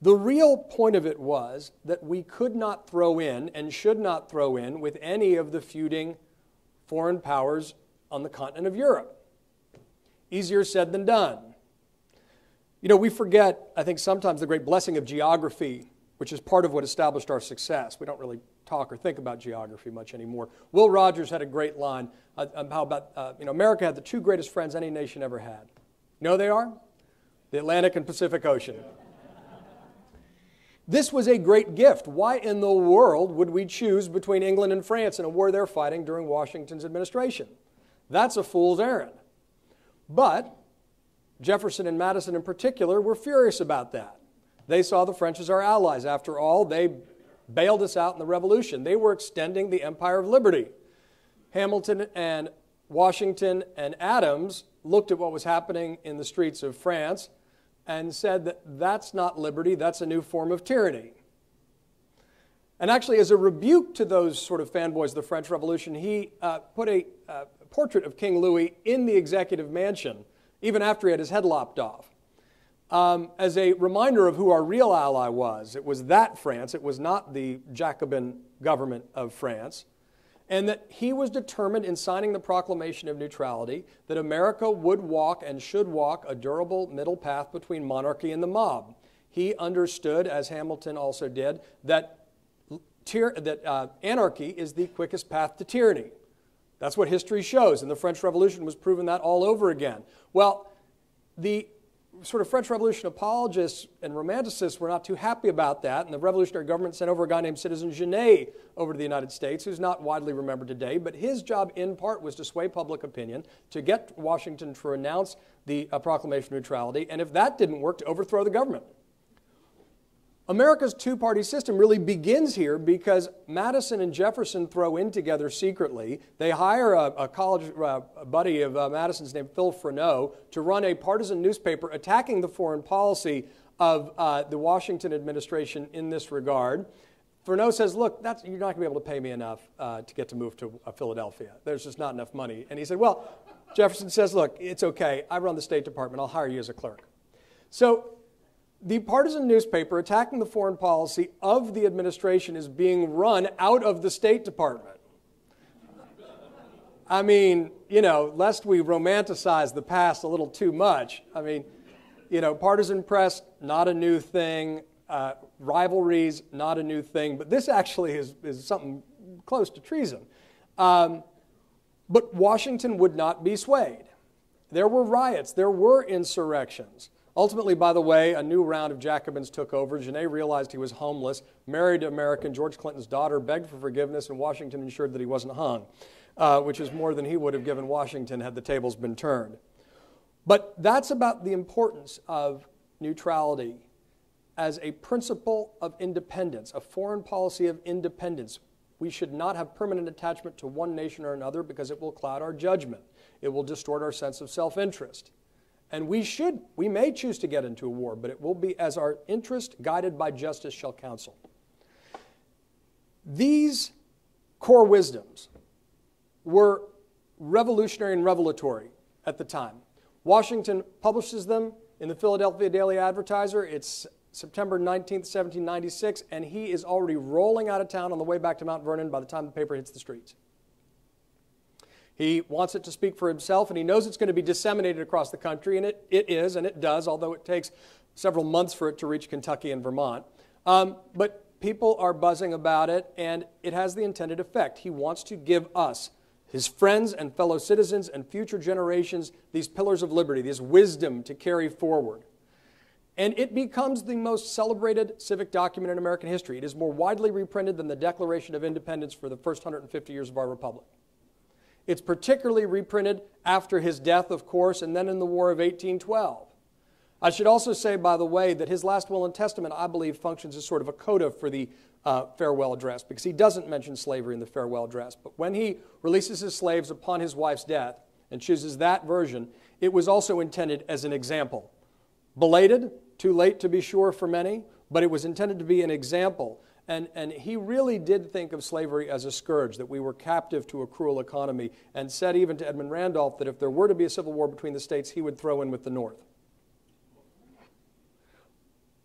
The real point of it was that we could not throw in and should not throw in with any of the feuding foreign powers on the continent of Europe. Easier said than done. You know, we forget, I think, sometimes the great blessing of geography, which is part of what established our success. We don't really talk or think about geography much anymore. Will Rogers had a great line uh, um, how about, uh, you know, America had the two greatest friends any nation ever had. You know they are? The Atlantic and Pacific Ocean. This was a great gift. Why in the world would we choose between England and France in a war they're fighting during Washington's administration? That's a fool's errand. But Jefferson and Madison, in particular, were furious about that. They saw the French as our allies. After all, they bailed us out in the Revolution. They were extending the Empire of Liberty. Hamilton and Washington and Adams looked at what was happening in the streets of France and said that that's not liberty, that's a new form of tyranny. And actually, as a rebuke to those sort of fanboys of the French Revolution, he uh, put a uh, portrait of King Louis in the executive mansion, even after he had his head lopped off, um, as a reminder of who our real ally was. It was that France, it was not the Jacobin government of France and that he was determined in signing the Proclamation of Neutrality that America would walk and should walk a durable middle path between monarchy and the mob. He understood, as Hamilton also did, that, tyr- that uh, anarchy is the quickest path to tyranny. That's what history shows, and the French Revolution was proving that all over again. Well, the sort of French Revolution apologists and romanticists were not too happy about that, and the revolutionary government sent over a guy named Citizen Genet over to the United States, who's not widely remembered today, but his job in part was to sway public opinion, to get Washington to renounce the uh, Proclamation of Neutrality, and if that didn't work, to overthrow the government. America's two party system really begins here because Madison and Jefferson throw in together secretly. They hire a, a college uh, buddy of uh, Madison's named Phil Freneau to run a partisan newspaper attacking the foreign policy of uh, the Washington administration in this regard. Freneau says, Look, you're not going to be able to pay me enough uh, to get to move to uh, Philadelphia. There's just not enough money. And he said, Well, Jefferson says, Look, it's okay. I run the State Department. I'll hire you as a clerk. So the partisan newspaper attacking the foreign policy of the administration is being run out of the State Department. I mean, you know, lest we romanticize the past a little too much. I mean, you know, partisan press, not a new thing. Uh, rivalries, not a new thing. But this actually is, is something close to treason. Um, but Washington would not be swayed. There were riots, there were insurrections. Ultimately, by the way, a new round of Jacobins took over. Genet realized he was homeless, married to American George Clinton's daughter, begged for forgiveness, and Washington ensured that he wasn't hung, uh, which is more than he would have given Washington had the tables been turned. But that's about the importance of neutrality as a principle of independence, a foreign policy of independence. We should not have permanent attachment to one nation or another because it will cloud our judgment. It will distort our sense of self interest. And we should, we may choose to get into a war, but it will be as our interest guided by justice shall counsel. These core wisdoms were revolutionary and revelatory at the time. Washington publishes them in the Philadelphia Daily Advertiser. It's September 19th, 1796, and he is already rolling out of town on the way back to Mount Vernon by the time the paper hits the streets. He wants it to speak for himself, and he knows it's going to be disseminated across the country, and it, it is, and it does, although it takes several months for it to reach Kentucky and Vermont. Um, but people are buzzing about it, and it has the intended effect. He wants to give us, his friends and fellow citizens and future generations, these pillars of liberty, this wisdom to carry forward. And it becomes the most celebrated civic document in American history. It is more widely reprinted than the Declaration of Independence for the first 150 years of our republic. It's particularly reprinted after his death, of course, and then in the War of 1812. I should also say, by the way, that his last will and testament, I believe, functions as sort of a coda for the uh, farewell address because he doesn't mention slavery in the farewell address. But when he releases his slaves upon his wife's death and chooses that version, it was also intended as an example. Belated, too late to be sure for many, but it was intended to be an example And, and he really did think of slavery as a scourge, that we were captive to a cruel economy, and said even to Edmund Randolph that if there were to be a civil war between the states, he would throw in with the North.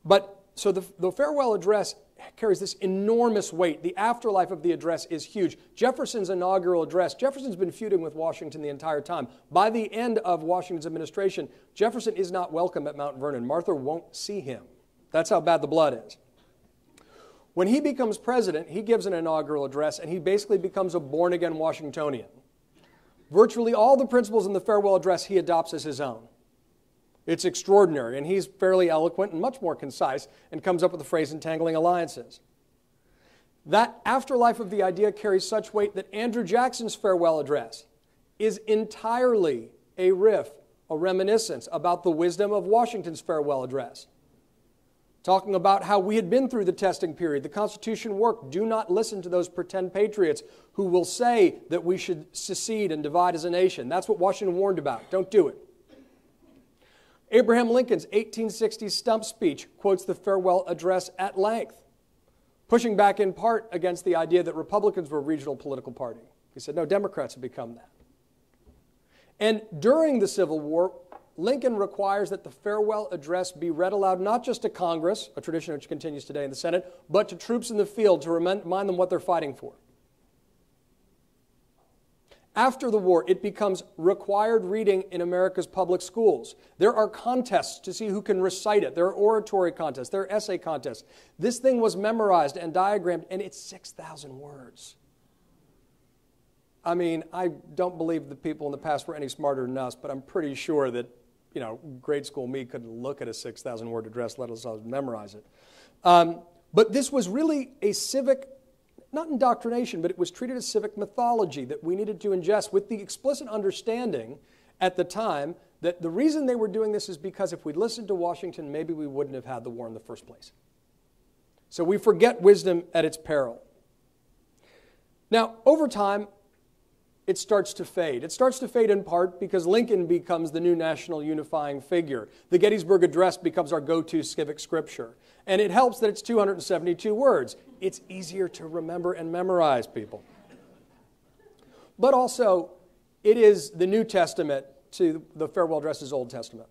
But so the, the farewell address carries this enormous weight. The afterlife of the address is huge. Jefferson's inaugural address, Jefferson's been feuding with Washington the entire time. By the end of Washington's administration, Jefferson is not welcome at Mount Vernon. Martha won't see him. That's how bad the blood is. When he becomes president, he gives an inaugural address and he basically becomes a born again Washingtonian. Virtually all the principles in the farewell address he adopts as his own. It's extraordinary, and he's fairly eloquent and much more concise and comes up with the phrase entangling alliances. That afterlife of the idea carries such weight that Andrew Jackson's farewell address is entirely a riff, a reminiscence about the wisdom of Washington's farewell address. Talking about how we had been through the testing period, the Constitution worked. Do not listen to those pretend patriots who will say that we should secede and divide as a nation. That's what Washington warned about. Don't do it. Abraham Lincoln's 1860 stump speech quotes the farewell address at length, pushing back in part against the idea that Republicans were a regional political party. He said, no, Democrats have become that. And during the Civil War, Lincoln requires that the farewell address be read aloud not just to Congress, a tradition which continues today in the Senate, but to troops in the field to remind them what they're fighting for. After the war, it becomes required reading in America's public schools. There are contests to see who can recite it. There are oratory contests, there are essay contests. This thing was memorized and diagrammed, and it's 6,000 words. I mean, I don't believe the people in the past were any smarter than us, but I'm pretty sure that, you know, grade school me couldn't look at a 6,000 word address, let alone memorize it. Um, but this was really a civic not indoctrination, but it was treated as civic mythology that we needed to ingest with the explicit understanding at the time that the reason they were doing this is because if we'd listened to Washington, maybe we wouldn't have had the war in the first place. So we forget wisdom at its peril. Now, over time, it starts to fade. It starts to fade in part because Lincoln becomes the new national unifying figure. The Gettysburg Address becomes our go to civic scripture. And it helps that it's 272 words. It's easier to remember and memorize, people. But also, it is the New Testament to the farewell address Old Testament.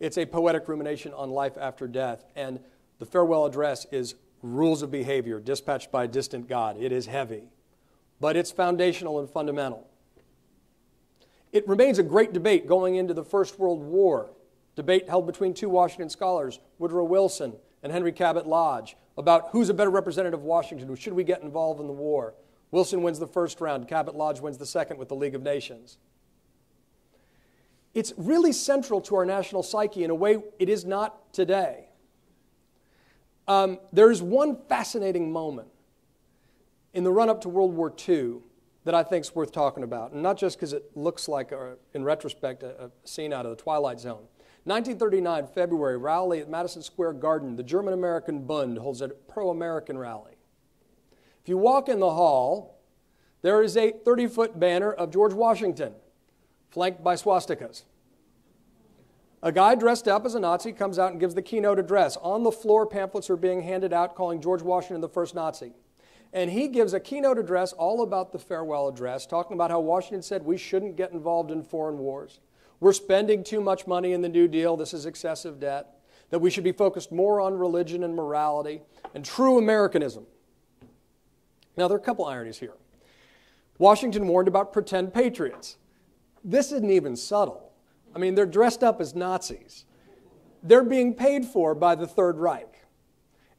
It's a poetic rumination on life after death. And the farewell address is rules of behavior dispatched by a distant God. It is heavy but it's foundational and fundamental. It remains a great debate going into the First World War, debate held between two Washington scholars, Woodrow Wilson and Henry Cabot Lodge, about who's a better representative of Washington, should we get involved in the war. Wilson wins the first round, Cabot Lodge wins the second with the League of Nations. It's really central to our national psyche in a way it is not today. Um, there is one fascinating moment in the run up to World War II that I think is worth talking about, and not just because it looks like, a, in retrospect, a, a scene out of the Twilight Zone. 1939, February, rally at Madison Square Garden. The German American Bund holds a pro American rally. If you walk in the hall, there is a 30 foot banner of George Washington, flanked by swastikas. A guy dressed up as a Nazi comes out and gives the keynote address. On the floor, pamphlets are being handed out calling George Washington the first Nazi. And he gives a keynote address all about the farewell address, talking about how Washington said we shouldn't get involved in foreign wars. We're spending too much money in the New Deal. This is excessive debt. That we should be focused more on religion and morality and true Americanism. Now, there are a couple ironies here. Washington warned about pretend patriots. This isn't even subtle. I mean, they're dressed up as Nazis. They're being paid for by the Third Reich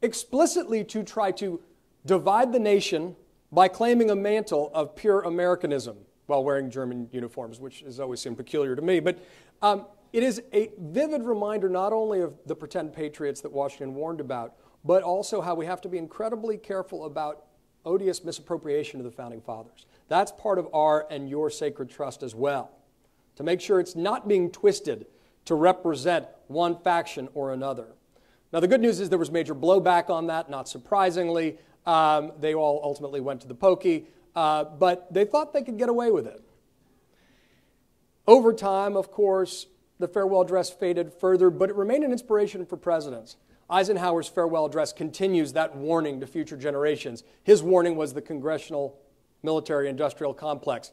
explicitly to try to divide the nation by claiming a mantle of pure Americanism while wearing German uniforms, which has always seemed peculiar to me. But um, it is a vivid reminder not only of the pretend patriots that Washington warned about, but also how we have to be incredibly careful about odious misappropriation of the founding fathers. That's part of our and your sacred trust as well, to make sure it's not being twisted to represent one faction or another. Now, the good news is there was major blowback on that, not surprisingly. Um, they all ultimately went to the pokey, uh, but they thought they could get away with it. Over time, of course, the farewell address faded further, but it remained an inspiration for presidents. Eisenhower's farewell address continues that warning to future generations. His warning was the congressional military industrial complex.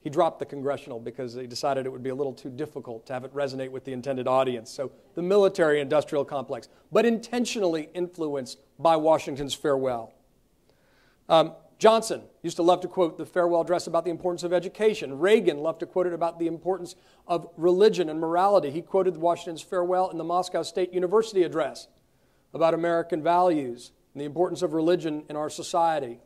He dropped the congressional because he decided it would be a little too difficult to have it resonate with the intended audience. So, the military industrial complex, but intentionally influenced by Washington's farewell. Um, Johnson used to love to quote the farewell address about the importance of education. Reagan loved to quote it about the importance of religion and morality. He quoted Washington's farewell in the Moscow State University address about American values and the importance of religion in our society.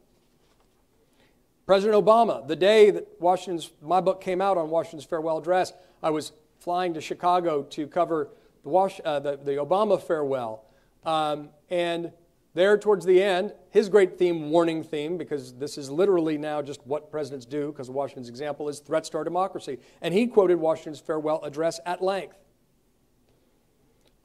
President Obama, the day that Washington's, my book came out on Washington's farewell address, I was flying to Chicago to cover the, Was, uh, the, the, Obama farewell. Um, and there, towards the end, his great theme, warning theme, because this is literally now just what presidents do, because Washington's example is threats to our democracy. And he quoted Washington's farewell address at length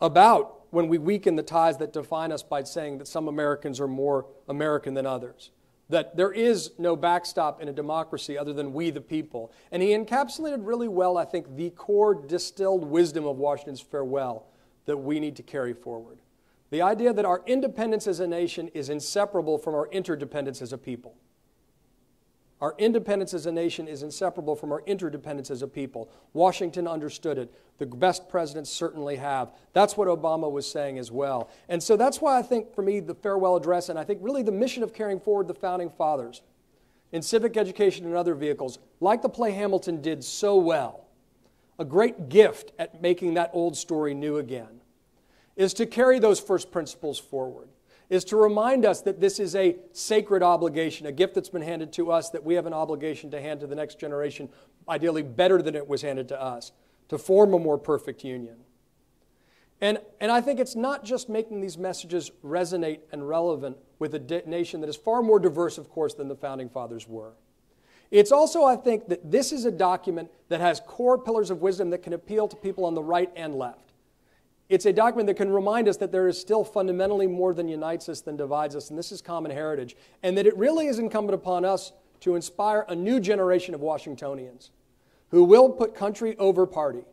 about when we weaken the ties that define us by saying that some Americans are more American than others that there is no backstop in a democracy other than we the people. And he encapsulated really well, I think, the core distilled wisdom of Washington's farewell that we need to carry forward. The idea that our independence as a nation is inseparable from our interdependence as a people. Our independence as a nation is inseparable from our interdependence as a people. Washington understood it. The best presidents certainly have. That's what Obama was saying as well. And so that's why I think, for me, the farewell address, and I think really the mission of carrying forward the founding fathers in civic education and other vehicles, like the play Hamilton did so well, a great gift at making that old story new again, is to carry those first principles forward is to remind us that this is a sacred obligation, a gift that's been handed to us that we have an obligation to hand to the next generation, ideally better than it was handed to us, to form a more perfect union. And, and I think it's not just making these messages resonate and relevant with a nation that is far more diverse, of course, than the founding fathers were. It's also, I think, that this is a document that has core pillars of wisdom that can appeal to people on the right and left. It's a document that can remind us that there is still fundamentally more than unites us than divides us, and this is common heritage, and that it really is incumbent upon us to inspire a new generation of Washingtonians who will put country over party,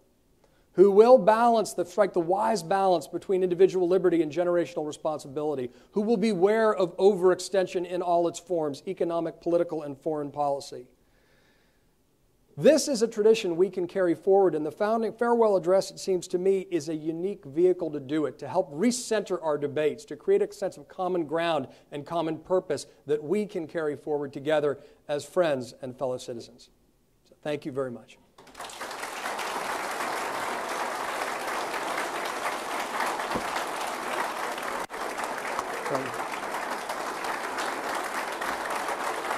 who will balance the strike the wise balance between individual liberty and generational responsibility, who will beware of overextension in all its forms, economic, political, and foreign policy. This is a tradition we can carry forward, and the founding farewell address, it seems to me, is a unique vehicle to do it, to help recenter our debates, to create a sense of common ground and common purpose that we can carry forward together as friends and fellow citizens. So thank you very much.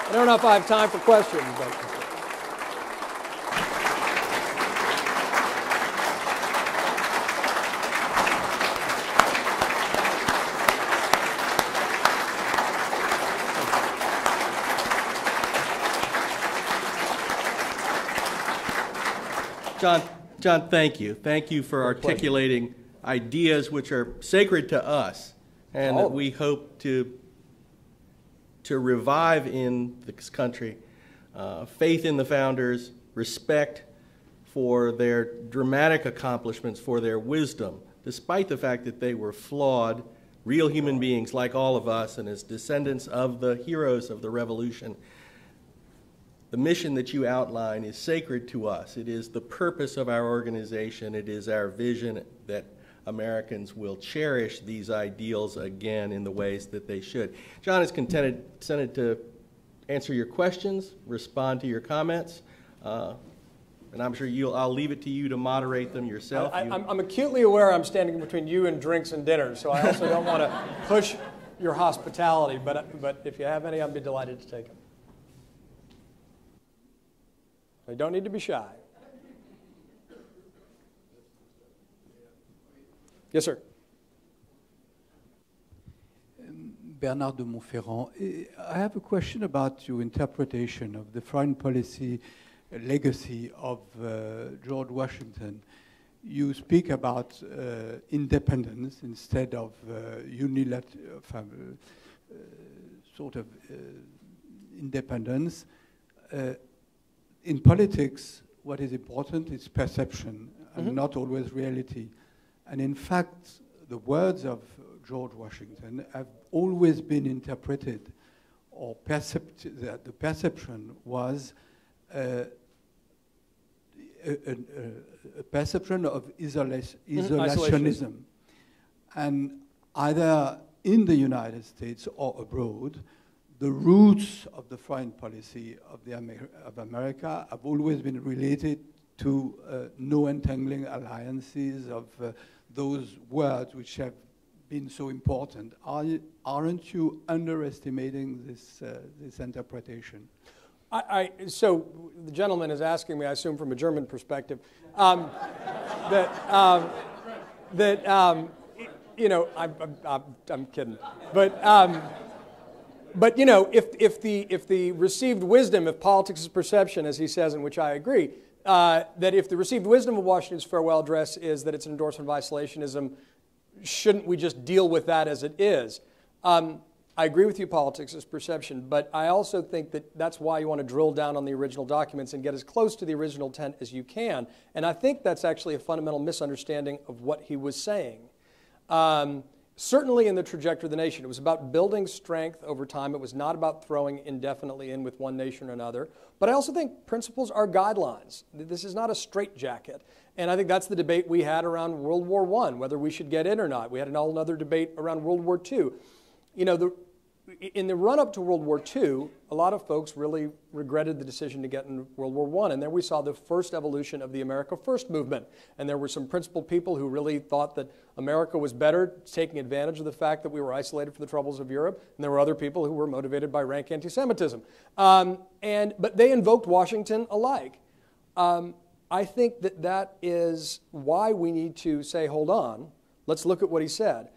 I don't know if I have time for questions, but. John, John, thank you. Thank you for articulating ideas which are sacred to us and that we hope to, to revive in this country. Uh, faith in the founders, respect for their dramatic accomplishments, for their wisdom, despite the fact that they were flawed, real human beings like all of us, and as descendants of the heroes of the revolution the mission that you outline is sacred to us. It is the purpose of our organization. It is our vision that Americans will cherish these ideals again in the ways that they should. John is contented, consented to answer your questions, respond to your comments, uh, and I'm sure you'll, I'll leave it to you to moderate them yourself. I, am acutely aware I'm standing between you and drinks and dinner, so I also don't want to push your hospitality, but, but if you have any, I'd be delighted to take them. They don't need to be shy. Yes, sir. Bernard de Montferrand. I have a question about your interpretation of the foreign policy legacy of uh, George Washington. You speak about uh, independence instead of uh, unilateral, uh, sort of uh, independence. In politics, what is important is perception and mm -hmm. not always reality. And in fact, the words of George Washington have always been interpreted, or percept- that the perception was uh, a, a, a, perception of Mm-hmm. isolationism. And either in the United States or abroad, the roots of the foreign policy of, the Amer- of America have always been related to uh, no entangling alliances of uh, those words which have been so important. Are, aren't you underestimating this, uh, this interpretation? I, I, so the gentleman is asking me, I assume from a German perspective, um, that, um, that um, you know, I'm, I'm, I'm kidding. But, um, but you know, if, if, the, if the received wisdom, if politics is perception, as he says, in which I agree, uh, that if the received wisdom of Washington's farewell address is that it's an endorsement of isolationism, shouldn't we just deal with that as it is? Um, I agree with you, politics is perception, but I also think that that's why you want to drill down on the original documents and get as close to the original intent as you can. And I think that's actually a fundamental misunderstanding of what he was saying. Um, certainly in the trajectory of the nation. It was about building strength over time. It was not about throwing indefinitely in with one nation or another. But I also think principles are guidelines. This is not a straitjacket. And I think that's the debate we had around World War I, whether we should get in or not. We had an all another debate around World War II. You know, the, in the run up to World War II, a lot of folks really regretted the decision to get in World War I. And there we saw the first evolution of the America First movement. And there were some principled people who really thought that America was better, taking advantage of the fact that we were isolated from the troubles of Europe. And there were other people who were motivated by rank anti Semitism. Um, and, but they invoked Washington alike. Um, I think that that is why we need to say, hold on, let's look at what he said.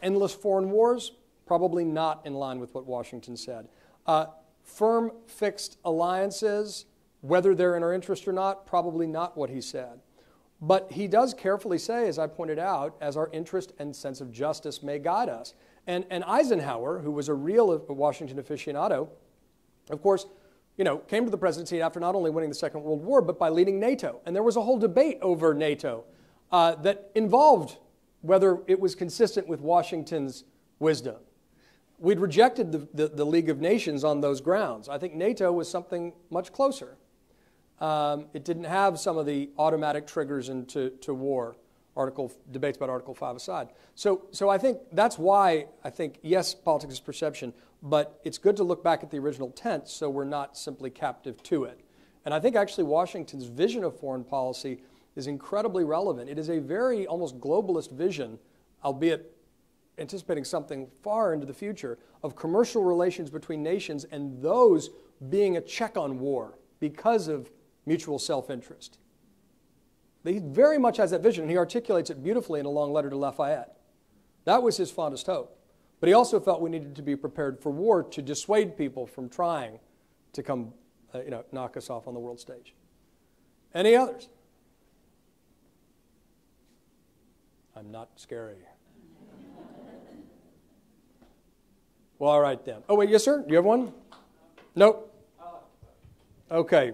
Endless foreign wars, probably not in line with what Washington said. Uh, firm, fixed alliances, whether they're in our interest or not, probably not what he said. But he does carefully say, as I pointed out, as our interest and sense of justice may guide us. And, and Eisenhower, who was a real Washington aficionado, of course, you know, came to the presidency after not only winning the Second World War, but by leading NATO. And there was a whole debate over NATO uh, that involved whether it was consistent with Washington's wisdom. We'd rejected the, the, the, League of Nations on those grounds. I think NATO was something much closer. Um, it didn't have some of the automatic triggers into to war, article debates about Article 5 aside. So, so I think that's why I think, yes, politics is perception, but it's good to look back at the original intent so we're not simply captive to it. And I think actually Washington's vision of foreign policy is incredibly relevant. It is a very almost globalist vision, albeit anticipating something far into the future, of commercial relations between nations and those being a check on war because of mutual self interest. He very much has that vision, and he articulates it beautifully in a long letter to Lafayette. That was his fondest hope. But he also felt we needed to be prepared for war to dissuade people from trying to come, uh, you know, knock us off on the world stage. Any others? I'm not scary. Well, all right then. Oh, wait, yes, sir? Do you have one? Nope. Okay.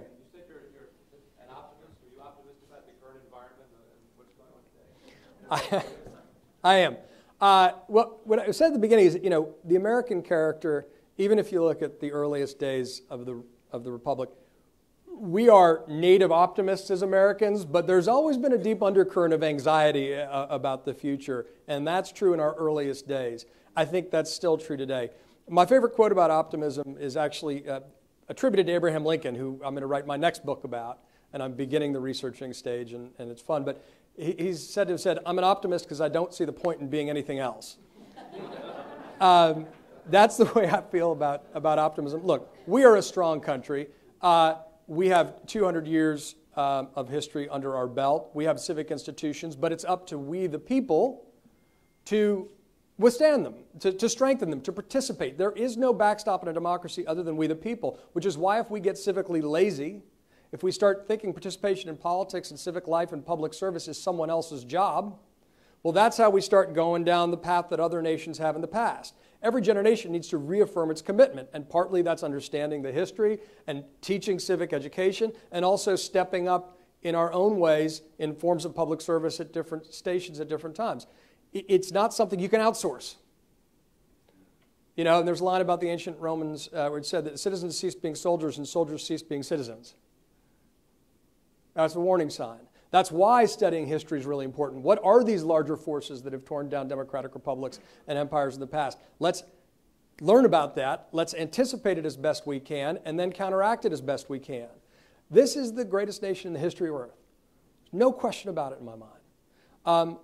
I, I am. Uh, well, what I said at the beginning is, you know, the American character, even if you look at the earliest days of the, of the Republic, we are native optimists as Americans, but there's always been a deep undercurrent of anxiety uh, about the future, and that's true in our earliest days. I think that's still true today. My favorite quote about optimism is actually uh, attributed to Abraham Lincoln, who I'm going to write my next book about, and I'm beginning the researching stage, and, and it's fun. But he, he's said to have said, I'm an optimist because I don't see the point in being anything else. um, that's the way I feel about, about optimism. Look, we are a strong country. Uh, we have 200 years um, of history under our belt. We have civic institutions, but it's up to we, the people, to withstand them, to, to strengthen them, to participate. There is no backstop in a democracy other than we the people, which is why if we get civically lazy, if we start thinking participation in politics and civic life and public service is someone else's job, well, that's how we start going down the path that other nations have in the past. Every generation needs to reaffirm its commitment, and partly that's understanding the history and teaching civic education, and also stepping up in our own ways in forms of public service at different stations at different times it's not something you can outsource. You know, and there's a line about the ancient Romans uh, where it said that citizens ceased being soldiers and soldiers ceased being citizens. That's a warning sign. That's why studying history is really important. What are these larger forces that have torn down democratic republics and empires in the past? Let's learn about that. Let's anticipate it as best we can and then counteract it as best we can. This is the greatest nation in the history of Earth. No question about it in my mind. Um,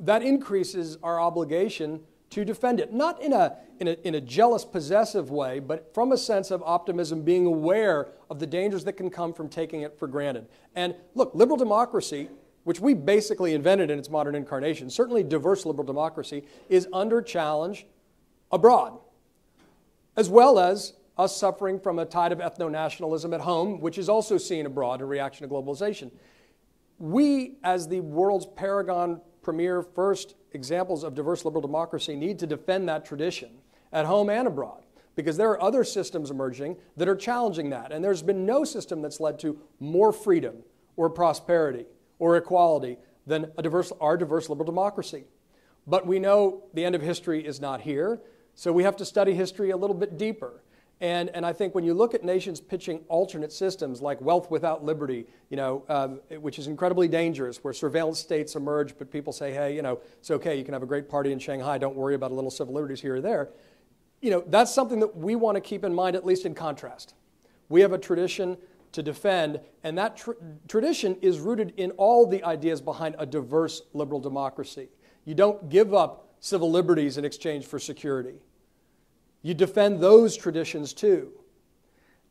that increases our obligation to defend it. Not in a, in, a, in a jealous, possessive way, but from a sense of optimism, being aware of the dangers that can come from taking it for granted. And look, liberal democracy, which we basically invented in its modern incarnation, certainly diverse liberal democracy, is under challenge abroad, as well as us suffering from a tide of ethno nationalism at home, which is also seen abroad in reaction to globalization. We, as the world's paragon premier first examples of diverse liberal democracy need to defend that tradition at home and abroad because there are other systems emerging that are challenging that. And there's been no system that's led to more freedom or prosperity or equality than a diverse, our diverse liberal democracy. But we know the end of history is not here, so we have to study history a little bit deeper. And, and I think when you look at nations pitching alternate systems like wealth without liberty, you know, um, which is incredibly dangerous, where surveillance states emerge, but people say, hey, you know, it's okay, you can have a great party in Shanghai, don't worry about a little civil liberties here or there. You know, that's something that we want to keep in mind, at least in contrast. We have a tradition to defend, and that tr- tradition is rooted in all the ideas behind a diverse liberal democracy. You don't give up civil liberties in exchange for security. You defend those traditions too.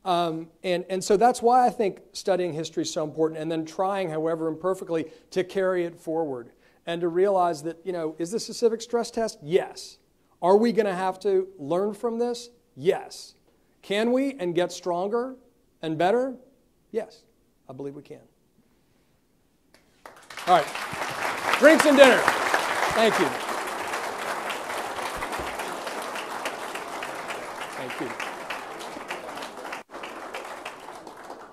Um, and, and so that's why I think studying history is so important and then trying, however imperfectly, to carry it forward and to realize that, you know, is this a civic stress test? Yes. Are we going to have to learn from this? Yes. Can we and get stronger and better? Yes, I believe we can. All right. Drinks and dinner. Thank you. Thank you.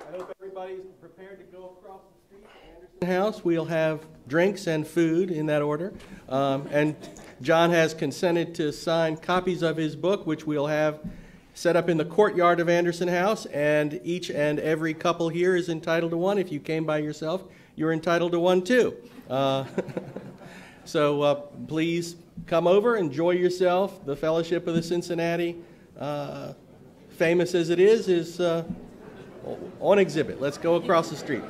I hope everybody's prepared to go across the street to Anderson House. We'll have drinks and food in that order. Um, and John has consented to sign copies of his book, which we'll have set up in the courtyard of Anderson House. And each and every couple here is entitled to one. If you came by yourself, you're entitled to one too. Uh, so uh, please come over, enjoy yourself. The Fellowship of the Cincinnati uh, famous as it is, is uh, on exhibit. Let's go across the street.